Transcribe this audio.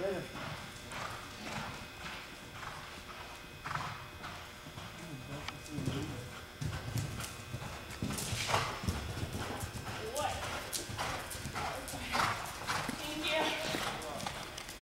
Yeah.